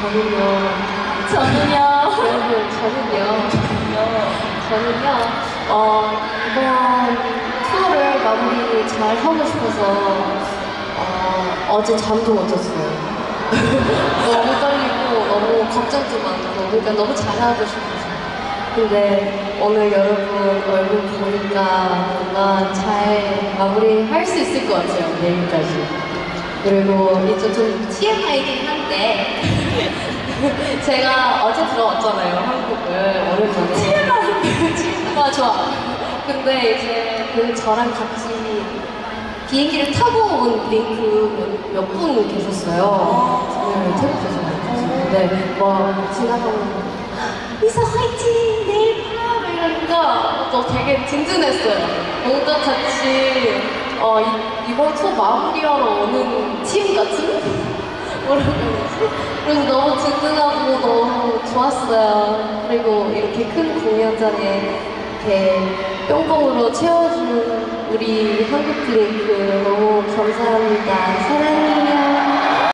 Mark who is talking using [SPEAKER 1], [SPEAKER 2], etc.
[SPEAKER 1] 저는요,
[SPEAKER 2] 저는요.
[SPEAKER 1] 여러분, 저는요, 저는요, 어, 이번 투어를 마무리 잘 하고 싶어서, 어, 어제 잠도 못 잤어요. 너무 떨리고, 너무 걱정도 많고, 그러니까 너무 잘하고 싶어서. 근데 오늘 여러분 얼굴 보니까 뭔가 잘 마무리 할 수 있을 것 같아요, 내일까지. 그리고 이제 좀 TMI이긴 한데, 제가 어제 들어왔잖아요, 한국을. 오랜만에. TMI! 맞아. 근데 이제 그 저랑 같이 비행기를 타고 온 링크 몇분 계셨어요. 네, 태국에서. 근데 막 지나가면 미사 화이팅! 내일 봐! 막 이러니까 또 되게 든든했어요. 뭔가 같이 어, 이, 이번 투어 마무리하러 오는 팀 같은? 그래서 너무 든든하고 너무 좋았어요. 그리고 이렇게 큰 공연장에 이렇게 뿅뿅으로 채워준 우리 한국 블링크 너무 감사합니다. 사랑해요.